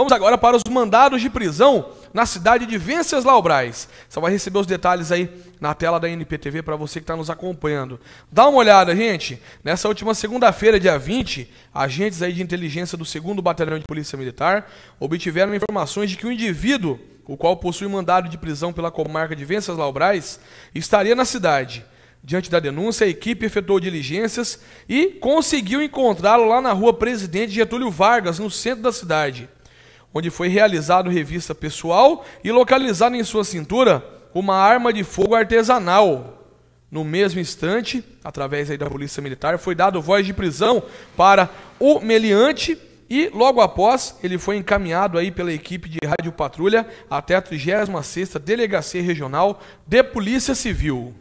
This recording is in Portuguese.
Vamos agora para os mandados de prisão na cidade de Venceslau Braz. Você vai receber os detalhes aí na tela da NPTV para você que está nos acompanhando. Dá uma olhada, gente. Nessa última segunda-feira, dia 20, agentes aí de inteligência do 2 Batalhão de Polícia Militar obtiveram informações de que um indivíduo, o qual possui mandado de prisão pela comarca de Venceslau Braz, estaria na cidade. Diante da denúncia, a equipe efetuou diligências e conseguiu encontrá-lo lá na rua Presidente Getúlio Vargas, no centro da cidade onde foi realizado revista pessoal e localizado em sua cintura uma arma de fogo artesanal. No mesmo instante, através da Polícia Militar, foi dado voz de prisão para o meliante e logo após ele foi encaminhado aí pela equipe de rádio patrulha até a 36ª Delegacia Regional de Polícia Civil.